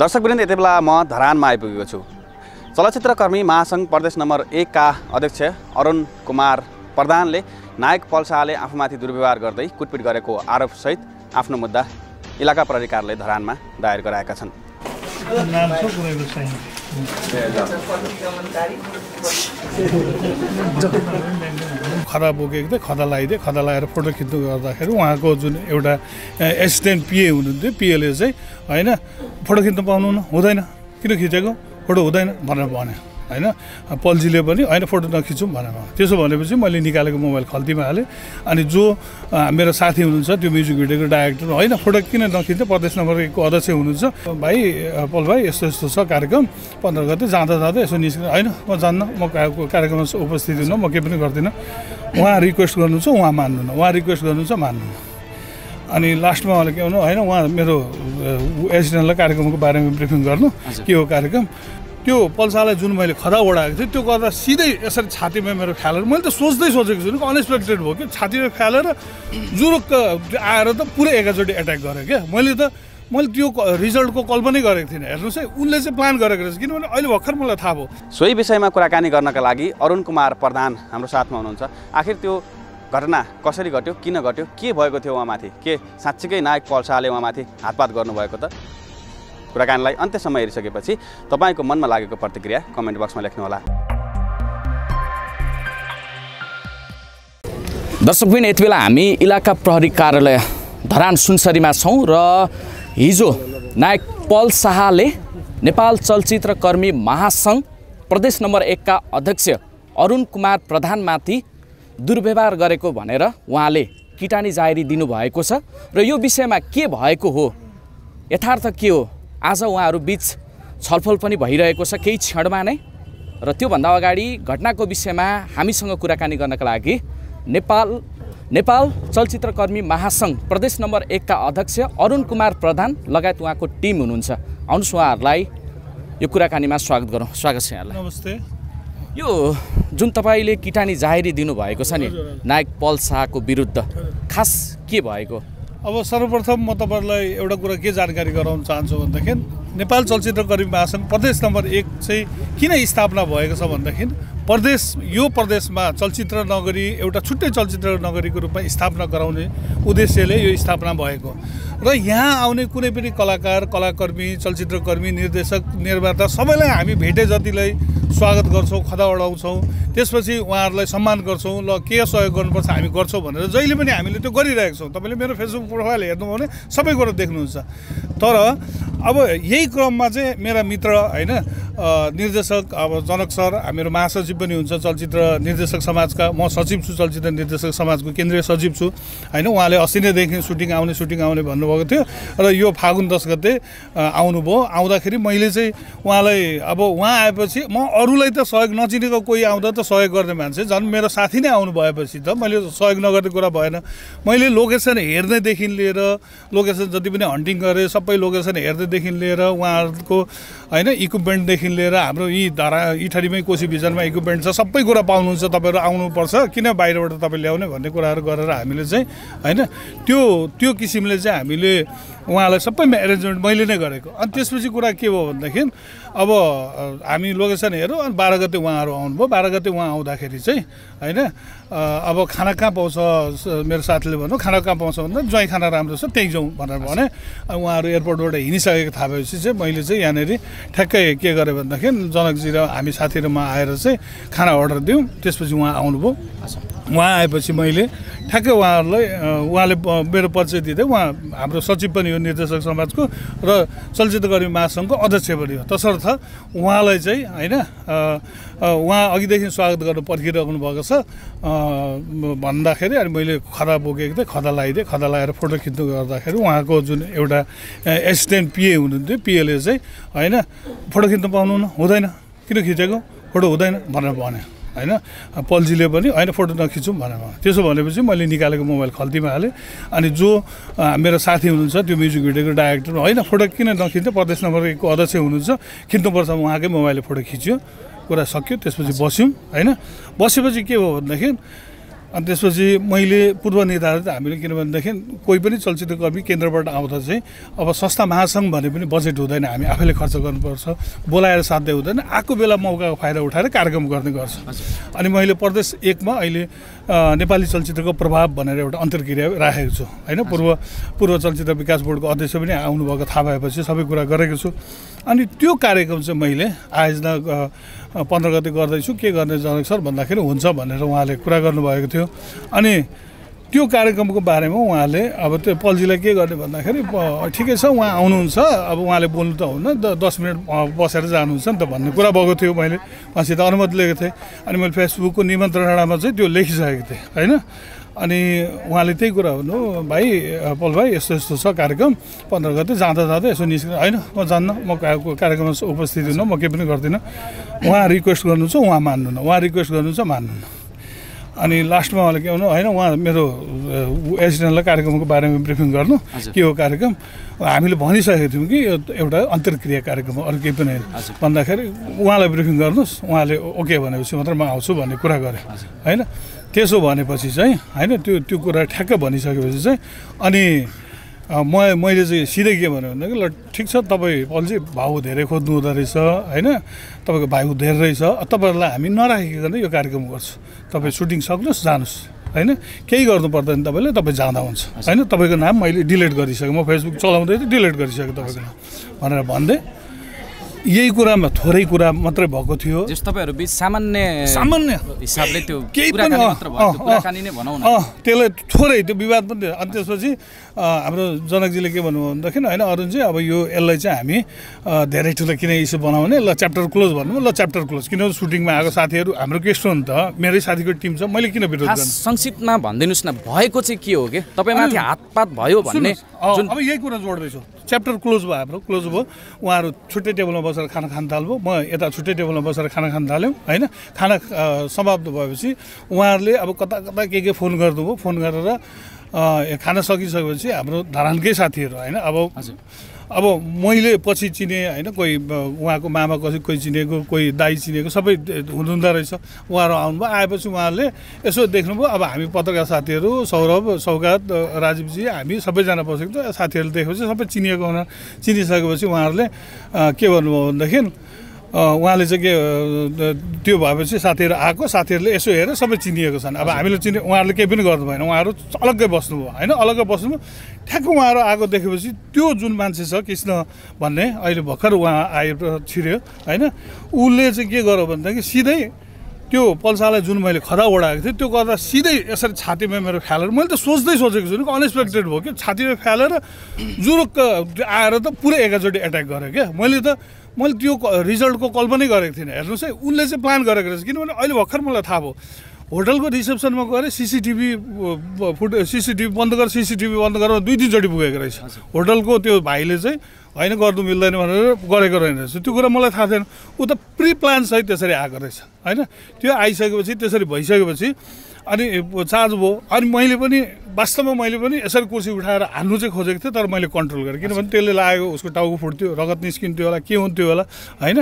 दर्शकवृन्द यति बेला म धरानमा आइपुगेको छु। चलचित्रकर्मी महासङ्घ प्रदेश नम्बर एकका अध्यक्ष अरुण कुमार प्रधानले नायक पल शाहले आफूमाथि दुर्व्यवहार गर्दै कुटपिट गरेको आरोपसहित आफ्नो मुद्दा इलाका प्रहरी कार्यालय धरानमा दायर गराएका छन्। खदा बोकेको थिएँ खदा लगाइदिएँ खदा लगाएर फोटो खिच्नु गर्दाखेरि उहाँको जुन एउटा एसिस्टेन्ट पिए हुनुहुन्थ्यो पिएले चाहिँ होइन फोटो खिच्नु पाउनु हुँदैन। किन खिचेको? फोटो हुँदैन भनेर भन्यो होइन? पल्जीले पनि होइन फोटो नखिचौँ भनेर त्यसो भनेपछि मैले निकालेको मोबाइल खल्तीमा हालेँ। अनि जो मेरो साथी हुनुहुन्छ त्यो म्युजिक भिडियोको डाइरेक्टर होइन फोटो किन नखिच्ने? प्रदेश नम्बर एकको अध्यक्ष हुनुहुन्छ। भाइ पल भाइ यस्तो यस्तो छ कार्यक्रम। पन्ध्र गते जाँदा जाँदा यसो निस्किनु होइन म जान्न म कार्यक्रममा उपस्थित हुन्न म केही पनि गर्दिनँ। उहाँ रिक्वेस्ट गर्नुहुन्छ उहाँ मान्नुहुन्न उहाँ रिक्वेस्ट गर्नुहुन्छ मान्नुहुन्न अनि लास्टमा उहाँले के भन्नु होइन उहाँ मेरो एसिडेन्टलाई कार्यक्रमको बारेमा ब्रिफिङ गर्नु। के हो कार्यक्रम? त्यो पल्सालाई जुन मैले खदा ओढाएको थिएँ त्यो गर्दा सिधै यसरी छातीमा मेरो फ्यालेर मैले त सोच्दै सोचेको छु अनएक्सपेक्टेड भयो कि छातीमा फ्यालेर जुरुक्क आएर त पुरै एकैचोटि एट्याक गरेँ क्या। मैले त मैले त्यो क- रिजल्टको कल्पनै गरेको थिइनँ। हेर्नुहोस् है उसले चाहिँ प्लान गरेको रहेछ। किनभने अहिले भर्खर मलाई थाहा भयो। सोही विषयमा कुराकानी गर्नका लागि अरुण कुमार प्रधान हाम्रो साथमा हुनुहुन्छ। आखिर त्यो घटना कसरी घट्यो किन घट्यो के भएको थियो उहाँमाथि? के साँच्चीकै नायक पल शाहले उहाँमाथि हातपात गर्नुभएको त? कुराकानीलाई अन्त्यसम्म हेरिसकेपछि तपाईँको मनमा लागेको प्रतिक्रिया कमेन्ट बक्समा लेख्नुहोला। दर्शकबिन यति बेला हामी इलाका प्रहरी कार्यालय धरान सुनसरीमा छौँ र हिजो नायक पल शाहले नेपाल चलचित्रकर्मी महासङ्घ प्रदेश नम्बर एकका अध्यक्ष अरुण कुमार प्रधानमाथि दुर्व्यवहार गरेको भनेर उहाँले किटानी जाहेरी दिनुभएको छ र यो विषयमा के भएको हो? यथार्थ के हो? आज उहाँहरू बिच छलफल पनि भइरहेको छ केही क्षणमा नै। र त्योभन्दा अगाडि घटनाको विषयमा हामीसँग कुराकानी गर्नका लागि नेपाल नेपाल चलचित्रकर्मी महासङ्घ प्रदेश नम्बर एकका अध्यक्ष अरुण कुमार प्रधान लगायत उहाँको टिम हुनुहुन्छ। आउनुहोस् उहाँहरूलाई यो कुराकानीमा स्वागत गरौँ। स्वागत छ यहाँलाई। नमस्ते। यो जुन तपाईँले किटानी जाहेरी दिनुभएको छ नि नायक पल शाहको विरुद्ध खास के भएको? अब सर्वप्रथम म तपाईँहरूलाई एउटा कुरा के जानकारी गराउन चाहन्छु भनेदेखि नेपाल चलचित्रकर्मी महासङ्घ प्रदेश नम्बर एक चाहिँ किन स्थापना भएको छ भनेदेखि प्रदेश यो प्रदेशमा चलचित्र नगरी एउटा छुट्टै चलचित्र नगरीको रूपमा स्थापना गराउने उद्देश्यले यो स्थापना भएको। र यहाँ आउने कुनै पनि कलाकार कलाकर्मी चलचित्रकर्मी निर्देशक निर्माता सबैलाई हामी भेटे जतिलाई स्वागत गर्छौँ खदा उडाउँछौँ त्यसपछि उहाँहरूलाई सम्मान गर्छौँ ल के सहयोग गर्नुपर्छ हामी गर्छौँ भनेर जहिले पनि हामीले त्यो गरिरहेको छौँ। तपाईँले मेरो फेसबुक प्रोफाइल हेर्नुभयो भने सबै कुरा देख्नुहुन्छ। तर अब यही क्रममा चाहिँ मेरा मित्र होइन निर्देशक अब जनक सर मेरो महासचिव पनि हुन्छ चलचित्र निर्देशक समाजका म सचिव छु चलचित्र निर्देशक समाजको केन्द्रीय सचिव छु। होइन उहाँले अस्ति नैदेखि सुटिङ आउने सुटिङ आउने भन्नुभएको थियो। र यो फागुन दस गते आउनुभयो। आउँदाखेरि मैले चाहिँ उहाँलाई अब उहाँ आएपछि म अरूलाई त सहयोग नचिनेको कोही आउँदा त सहयोग गर्ने मान्छे झन् मेरो साथी नै आउनु भएपछि त मैले सहयोग नगर्ने कुरा भएन। मैले लोकेसन हेर्नेदेखि लिएर लोकेसन जति पनि हन्टिङ गरेँ सबै लोकेसन हेर्नेदेखि लिएर उहाँहरूको होइन इक्विपमेन्टदेखि लिएर हाम्रो यी धारा इठरीमै कोसी भिजनमा इक्विपमेन्ट छ सबै कुरा पाउनुहुन्छ तपाईँहरू आउनुपर्छ किन बाहिरबाट तपाईँ ल्याउने भन्ने कुराहरू गरेर हामीले चाहिँ होइन त्यो त्यो किसिमले चाहिँ हामीले उहाँलाई सबैमा एरेन्जमेन्ट मैले नै गरेको। अनि त्यसपछि कुरा के भयो भनेदेखि अब हामी लोकेसन हेऱ्यौँ अनि बाह्र गते उहाँहरू आउनुभयो। बाह्र गते उहाँ आउँदाखेरि चाहिँ होइन अब खाना कहाँ पाउँछ? मेरो साथीले भन्नु खाना कहाँ पाउँछ? भन्दा ज्वाइँ खाना राम्रो छ त्यहीँ जाउँ भनेर भने उहाँहरू एयरपोर्टबाट हिँडिसकेको थाहा भएपछि चाहिँ मैले चाहिँ यहाँनिर ठ्याक्कै के गरेँ भनेदेखि जनकजी र हामी साथीहरूमा आएर चाहिँ खाना अर्डर दिउँ। त्यसपछि उहाँ आउनुभयो। उहाँ आएपछि मैले ठ्याक्कै उहाँहरूलाई उहाँले मेरो परिचय दिँदै उहाँ हाम्रो सचिव पनि हो निर्देशक समाजको र चलचित्रकर्मी महासङ्घको अध्यक्ष पनि हो। तसर्थ उहाँलाई चाहिँ होइन उहाँ अघिदेखि स्वागत गर्न पर्खिरहनु भएको छ। भन्दाखेरि अनि मैले खदा बोकेको थिएँ खदा लगाइदिएँ खदा लगाएर फोटो खिच्नु गर्दाखेरि उहाँको जुन एउटा एसिस्टेन्ट पिए हुनुहुन्थ्यो पिएले चाहिँ होइन फोटो खिच्नु पाउनु हुँदैन। किन खिचेको? फोटो हुँदैन भनेर भन्यो। होइन? पल्जीले पनि होइन फोटो नखिचौँ भनेर त्यसो भनेपछि मैले निकालेको मोबाइल खल्तीमा हालेँ। अनि जो मेरो साथी हुनुहुन्छ त्यो म्युजिक भिडियोको डाइरेक्टर होइन फोटो किन नखिच्ने प्रदेश नम्बर एकको अध्यक्ष हुनुहुन्छ। खिच्नुपर्छ उहाँकै मोबाइलले फोटो खिच्यो। कुरा सक्यो। त्यसपछि बस्यौँ होइन? बसेपछि के भयो भनेदेखि अनि त्यसपछि मैले पूर्व निर्धारित हामीले किनभनेदेखि कोही पनि चलचित्रकर्मी केन्द्रबाट आउँदा चाहिँ अब संस्था महासङ्घ भने पनि बजेट हुँदैन हामी आफैले खर्च गर्नुपर्छ। बोलाएर साध्य हुँदैन। आएको बेला मौकाको फाइदा उठाएर कार्यक्रम गर्ने गर्छ। अनि मैले प्रदेश एकमा अहिले नेपाली चलचित्रको प्रभाव भनेर एउटा अन्तर्क्रिया राखेको छु। होइन पूर्व पूर्व चलचित्र विकास बोर्डको अध्यक्ष पनि आउनुभएको थाहा भएपछि सबै कुरा गरेको छु। अनि त्यो कार्यक्रम चाहिँ मैले आयोजना पन्ध्र गते गर्दैछु। के गर्ने जनक सर भन्दाखेरि हुन्छ भनेर उहाँले कुरा गर्नुभएको थियो। अनि त्यो कार्यक्रमको बारेमा उहाँले अब त्यो पल्जीलाई के गर्ने भन्दाखेरि ठिकै छ उहाँ आउनुहुन्छ। अब उहाँले बोल्नु त हुन्न। द- दस मिनट बसेर जानुहुन्छ नि त भन्ने कुरा भएको थियो मैले उहाँसित अनुमति लिएको थिएँ। अनि मैले फेसबुकको निमन्त्रणामा चाहिँ त्यो लेखिसकेको थिएँ होइन? अनि उहाँले त्यही कुरा भन्नु भाइ पल भाइ यस्तो यस्तो छ कार्यक्रम। पन्ध्र गते जाँदा जाँदा यसो निस्किनु होइन? म जान्न म कार्यक्रममा उपस्थित हुन्न म केही पनि गर्दिनँ। उहाँ रिक्वेस्ट गर्नुहुन्छ उहाँ मान्नुहुन्न। उहाँ रिक्वेस्ट गर्नुहुन्छ मान्नुहुन्न। अनि लास्टमा उहाँले के भन्नु होइन उहाँ मेरो एसिडेन्टलाई कार्यक्रमको बारेमा ब्रिफिङ गर्नु। के हो कार्यक्रम? हामीले भनिसकेको थियौँ कि यो एउटा अन्तर्क्रिया कार्यक्रम हो अरू केही पनि होइन। भन्दाखेरि उहाँलाई ब्रिफिङ गर्नुहोस्। उहाँले ओके भनेपछि मात्र म आउँछु भन्ने कुरा गरेँ। होइन? त्यसो भनेपछि चाहिँ होइन त्यो त्यो कुरा ठ्याक्क भनिसकेपछि चाहिँ अनि म मैले चाहिँ सिधै के भनेँ भन्दाखेरि ल ठिक छ तपाईँ पल्जी भाउ धेरै खोज्नु हुँदो रहेछ होइन? तपाईँको भाउ धेरै रहेछ। तपाईँहरूलाई हामी नराखिकन यो कार्यक्रम गर्छु। तपाईँ सुटिङ सक्नुहोस् जानुहोस् होइन? केही गर्नु पर्दैन तपाईँले तपाईँ जाँदा हुन्छ होइन? तपाईँको नाम मैले डिलिट गरिसकेँ। म फेसबुक चलाउँदै थिएँ डिलिट गरिसकेँ तपाईँको नाम भनेर भन्दै यही कुरामा थोरै कुरा मात्रै भएको थियो। जस तपाईँहरू बिच सामान्य सामान्य। हिसाबले त्यो केही पनि त्यसलाई थोरै त्यो विवाद पनि थियो। अनि त्यसपछि हाम्रो जनकजीले के भन्नुभयो भनेदेखि होइन अरुण चाहिँ अब यो यसलाई चाहिँ हामी धेरै ठुलो किन इस्यु बनाउने ल च्याप्टर क्लोज भन्नु ल च्याप्टर क्लोज। किनभने सुटिङमा आएको साथीहरू हाम्रो केस्ट हो नि त? मेरै साथीको टिम छ मैले किन विरोध संक्षिप्तमा भनिदिनुहोस् न भएको चाहिँ के हो कि? तपाईँमाथि हातपात भयो भन्ने अब यही कुरा जोड्दैछु। च्याप्टर क्लोज भयो हाम्रो क्लोज भयो। उहाँहरू छुट्टै टेबलमा बसेर खाना खान थाल्नुभयो। म यता छुट्टै टेबलमा बसेर खाना खान थाल्यौँ होइन? खाना समाप्त भएपछि उहाँहरूले अब कता कता के के फोन गर्नुभयो फोन गरेर खाना सकिसकेपछि हाम्रो धरानकै साथीहरू होइन? अब अब मैले पछि चिने होइन कोही उहाँको मामा कसै कोही चिनेको कोही दाई चिनेको सबै हुनुहुँदो रहेछ। उहाँहरू आउनुभयो आएपछि उहाँहरूले यसो देख्नुभयो। अब हामी पत्रकार साथीहरू सौरभ सौगात राजीवजी हामी सबैजना बसेको थियो। साथीहरूले देखेपछि सबै चिनिएको हुना चिनिसकेपछि उहाँहरूले के भन्नुभयो भनेदेखि उहाँले चाहिँ के त्यो भएपछि साथीहरू आएको साथीहरूले यसो हेरेर सबै चिनिएको छन्। अब हामीले चिने उहाँहरूले केही पनि गर्नु भएन उहाँहरू अलग्गै बस्नुभयो होइन? अलग्गै बस्नुभयो। ठ्याक्क उहाँहरू आएको देखेपछि त्यो जुन मान्छे छ कृष्ण भन्ने अहिले भर्खर उहाँ आएर छिर्यो होइन? उसले चाहिँ के गर्यो भनेदेखि सिधै त्यो पल्सालाई जुन मैले खदा ओढाएको थिएँ त्यो गर्दा सिधै यसरी छातीमा मेरो फ्यालेर मैले त सोच्दै सोचेको छु नि अनएक्सपेक्टेड भयो कि छातीमा फ्यालेर जुरुक्क आएर त पुरै एकैचोटि एट्याक गरेँ क्या। मैले त मैले त्यो रिजल्टको कल्पनै गरेको थिइनँ। हेर्नुहोस् है उसले चाहिँ प्लान गरेको रहेछ। किनभने अहिले भर्खर मलाई थाहा भयो होटलको रिसेप्सनमा गएर सिसिटिभी फुट सिसिटिभी बन्द गरेर सिसिटिभी बन्द गरेर दुई तिनचोटि पुगेको रहेछ। होटलको त्यो भाइले चाहिँ होइन गर्नु मिल्दैन भनेर गरेको रहेछ। त्यो कुरा मलाई थाहा थिएन। ऊ त प्रि प्लान सहित त्यसरी आएको रहेछ। होइन त्यो आइसकेपछि त्यसरी भइसकेपछि अनि चार्ज भयो। अनि मैले पनि वास्तवमा मैले पनि यसरी कुर्सी उठाएर हान्नु चाहिँ खोजेको थिएँ तर मैले कन्ट्रोल गरेँ। किनभने त्यसले लागेको उसको टाउको फुट्थ्यो रगत निस्किन्थ्यो होला के हुन्थ्यो होला होइन?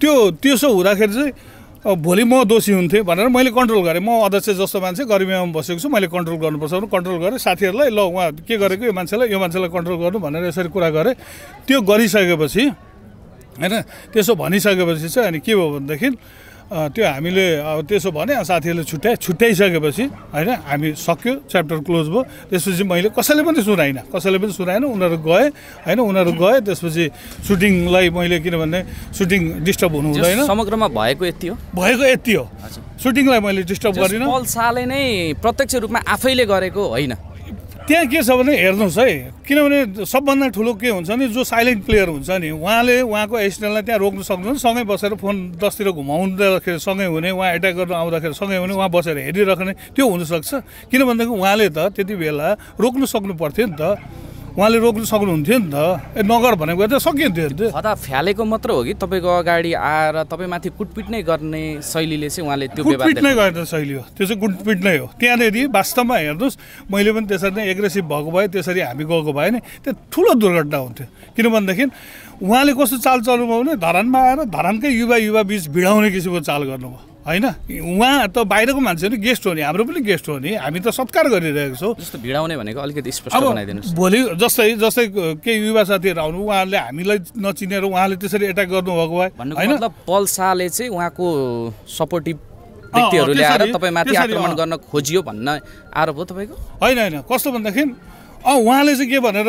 त्यो त्यसो हुँदाखेरि चाहिँ अब भोलि म दोषी हुन्थेँ भनेर मैले कन्ट्रोल गरेँ। म अध्यक्ष जस्तो मान्छे गरिमामा बसेको छु मैले कन्ट्रोल गर्नुपर्छ भने कन्ट्रोल गरेँ। साथीहरूलाई ल उहाँ के गरेको यो मान्छेलाई यो मान्छेलाई कन्ट्रोल गर्नु भनेर यसरी कुरा गरेँ। त्यो गरिसकेपछि होइन त्यसो भनिसकेपछि चाहिँ अनि के भयो भनेदेखि त्यो हामीले अब त्यसो भने साथीहरूले छुट्याए छुट्याइसकेपछि होइन हामी सक्यो च्याप्टर क्लोज भयो। त्यसपछि मैले कसैले पनि सुनाइनँ। कसैले पनि सुनाएन उनीहरू गए होइन उनीहरू गए त्यसपछि सुटिङलाई मैले किनभने सुटिङ डिस्टर्ब हुनु हुँदैन। समग्रमा भएको यति हो? भएको यति हो। सुटिङलाई मैले डिस्टर्ब गरिनँ। शाहले नै प्रत्यक्ष रूपमा आफैले गरेको होइन। त्यहाँ के छ भने हेर्नुहोस् है किनभने सबभन्दा ठुलो के हुन्छ नि जो साइलेन्ट प्लेयर हुन्छ नि उहाँले उहाँको एसिडेन्टलाई त्यहाँ रोक्नु सक्नुहुन्छ सँगै बसेर फोन दसतिर घुमाउँदाखेरि सँगै हुने उहाँ एट्याक गर्न आउँदाखेरि सँगै हुने उहाँ बसेर हेरिराख्ने त्यो हुनसक्छ। किन भनेदेखि उहाँले त त्यति बेला रोक्नु सक्नु पर्थ्यो नि त। उहाँले रोक्नु सक्नुहुन्थ्यो नि त। ए नगर भनेको त सकिन्थ्यो नि त। फ्यालेको मात्र हो कि? तपाईँको अगाडि आएर तपाईँमाथि कुटपिट नै गर्ने शैलीले चाहिँ उहाँले त्यो कुटपिट नै गर्ने शैली हो। त्यो चाहिँ कुटपिट नै हो। त्यहाँनिर वास्तवमा हेर्नुहोस् मैले पनि त्यसरी नै एग्रेसिभ भएको भए त्यसरी हामी गएको भए नि त्यो ठुलो दुर्घटना हुन्थ्यो। किनभनेदेखि उहाँले कस्तो चाल चल्नुभयो भने धरानमा आएर धरानकै युवा युवा बिच भिडाउने किसिमको चाल गर्नुभयो। होइन? उहाँ त बाहिरको मान्छे नि गेस्ट हो नि हाम्रो पनि गेस्ट हो नि। हामी त सत्कार गरिरहेको छौँ। जस्तो भिडाउने भनेको अलिकति स्पष्ट बनाइदिनुहोस्। भोलि जस्तै जस्तै केही युवा साथीहरू आउनु उहाँहरूले हामीलाई नचिनेर उहाँले त्यसरी एट्याक गर्नुभएको भए होइन? मतलब पल शाहले चाहिँ उहाँको सपोर्टिभ व्यक्तिहरू ल्याएर तपाईँमाथि त्यसरी, आक्रमण। गर्न खोजियो भन्न आरोप हो तपाईँको? होइन होइन। कस्तो भनेदेखि अँ उहाँले चाहिँ के भनेर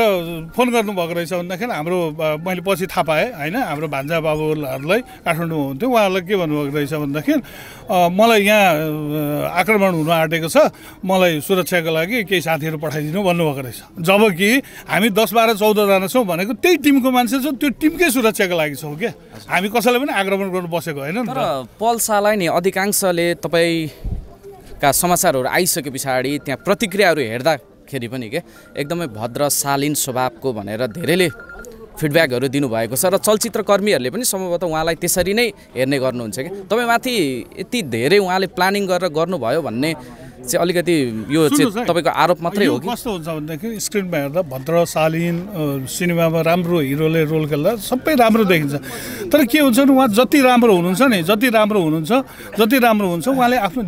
फोन गर्नुभएको रहेछ भन्दाखेरि हाम्रो मैले पछि थाहा पाएँ होइन? हाम्रो भान्जा बाबुहरूलाई काठमाडौँमा हुन्थ्यो उहाँहरूलाई के भन्नुभएको रहेछ भनेदेखि अ, मलाई यहाँ आक्रमण हुन आँटेको छ। मलाई सुरक्षाको लागि केही साथीहरू पठाइदिनु भन्नुभएको रहेछ। जब कि हामी दस बाह्र चौधजना छौँ भनेको त्यही टिमको मान्छे छौँ। त्यो टिमकै सुरक्षाको लागि छौँ क्या। हामी कसैलाई पनि आक्रमण गर्नु बसेको होइन नि त। पल शाहलाई नि अधिकांशले तपाईँका समाचारहरू आइसके पछाडि त्यहाँ प्रतिक्रियाहरू हेर्दाखेरि पनि के एकदमै भद्र शालीन स्वभावको भनेर धेरैले फिडब्याकहरू दिनुभएको छ र चलचित्रकर्मीहरूले पनि सम्भवतः उहाँलाई त्यसरी नै हेर्ने गर्नुहुन्छ कि। तपाईँमाथि यति धेरै उहाँले प्लानिङ गरेर गर्नुभयो भन्ने चाहिँ अलिकति यो चाहिँ तपाईँको आरोप मात्रै हो कि? कस्तो हुन्छ भनेदेखि स्क्रिनमा हेर्दा भद्र शालीन अ, सिनेमामा राम्रो हिरोले रोल खेल्दा सबै राम्रो देखिन्छ। तर के हुन्छ भने उहाँ जति राम्रो हुनुहुन्छ नि जति राम्रो हुनुहुन्छ जति राम्रो हुन्छ उहाँले आफ्नो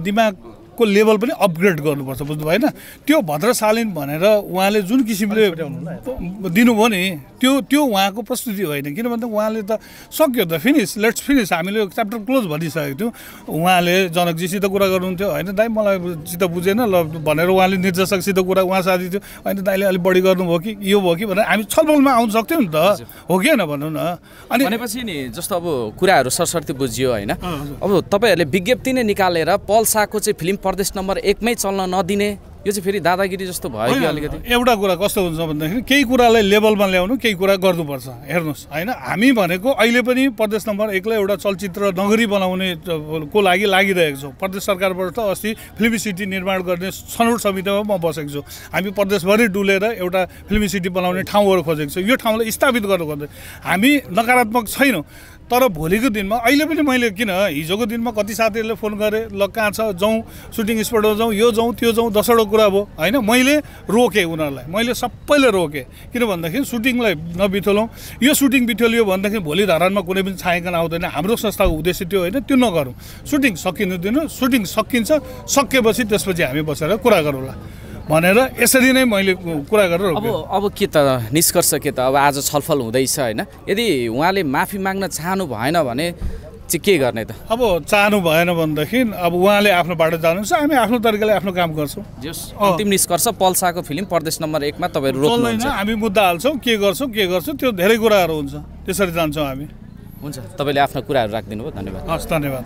दिमागको लेभल पनि अपग्रेड गर्नुपर्छ बुझ्नु भएन त्यो भद्र शालीन भनेर उहाँले जुन किसिमले दिनुभयो नि त्यो त्यो उहाँको प्रस्तुति होइन। किन भन्दा उहाँले त सक्यो त फिनिस लेट्स फिनिस हामीले च्याप्टर क्लोज भनिसकेको थियौँ। उहाँले जनकजीसित कुरा गर्नुहुन्थ्यो। होइन दाइ मलाई चित्त बुझेन ल भनेर उहाँले निर्देशकसित कुरा उहाँ साथी थियो। होइन दाइले अलिक बढी गर्नुभयो कि यो भयो कि भनेर हामी छलफलमा आउन सक्थ्यौँ नि त। हो कि होइन भनौँ न? अनि भनेपछि नि जस्तो अब कुराहरू सरसर्ती बुझियो होइन। अब तपाईँहरूले विज्ञप्ति नै निकालेर पल शाहको चाहिँ फिल्म प्रदेश नम्बर एकमै चल्न नदिने। यो चाहिँ फेरि दादागिरी जस्तो भयो कि अलिकति? एउटा कुरा कस्तो हुन्छ भन्दाखेरि केही कुरालाई लेभलमा ल्याउनु केही कुरा गर्नुपर्छ। हेर्नुहोस् होइन? हामी भनेको अहिले पनि प्रदेश नम्बर एकलाई एउटा चलचित्र नगरी बनाउने को लागि लागिरहेको छौँ? प्रदेश सरकारबाट त अस्ति फिल्मी सिटी निर्माण गर्ने छनौट समितिमा म बसेको छु। हामी प्रदेशभरि डुलेर एउटा फिल्मी सिटी बनाउने ठाउँहरू खोजेको छौँ। यो ठाउँलाई स्थापित गर्नु खोज्दै हामी नकारात्मक छैनौँ। तर भोलिको दिनमा अहिले पनि मैले किन हिजोको दिनमा कति साथीहरूले फोन गरेँ ल कहाँ छ जाउँ सुटिङ स्पटमा जाउँ यो जाउँ त्यो जाउँ दसवटा कुरा भयो। होइन मैले रोकेँ उनीहरूलाई। मैले सबैले रोकेँ। किन भन्दाखेरि सुटिङलाई नबिथोलौँ। यो सुटिङ बिथोलियो भनेदेखि भोलि धरानमा कुनै पनि छायाङ्कन आउँदैन। हाम्रो संस्थाको उद्देश्य त्यो होइन त्यो नगरौँ। सुटिङ सकिनु दिनु सुटिङ सकिन्छ सकिएपछि त्यसपछि हामी बसेर कुरा गरौँला। भनेर यसरी नै मैले कुरा गरेर अब अब के त निष्कर्ष के त अब आज छलफल हुँदैछ होइन। यदि उहाँले माफी माग्न चाहनु भएन भने चाहिँ के गर्ने त? अब चाहनु भएन भनेदेखि अब उहाँले आफ्नो बाटो जानुहुन्छ हामी आफ्नो तरिकाले आफ्नो काम गर्छौँ। अन्तिम निष्कर्ष पल्साको फिल्म प्रदेश नम्बर एकमा तपाईँहरू रोक्नुहुन्छ। हामी मुद्दा हाल्छौँ के गर्छौँ के गर्छौँ त्यो धेरै कुराहरू हुन्छ। त्यसरी जान्छौँ हामी। हुन्छ तपाईँले आफ्नो कुराहरू राखिदिनु भयो धन्यवाद। हस् धन्यवाद।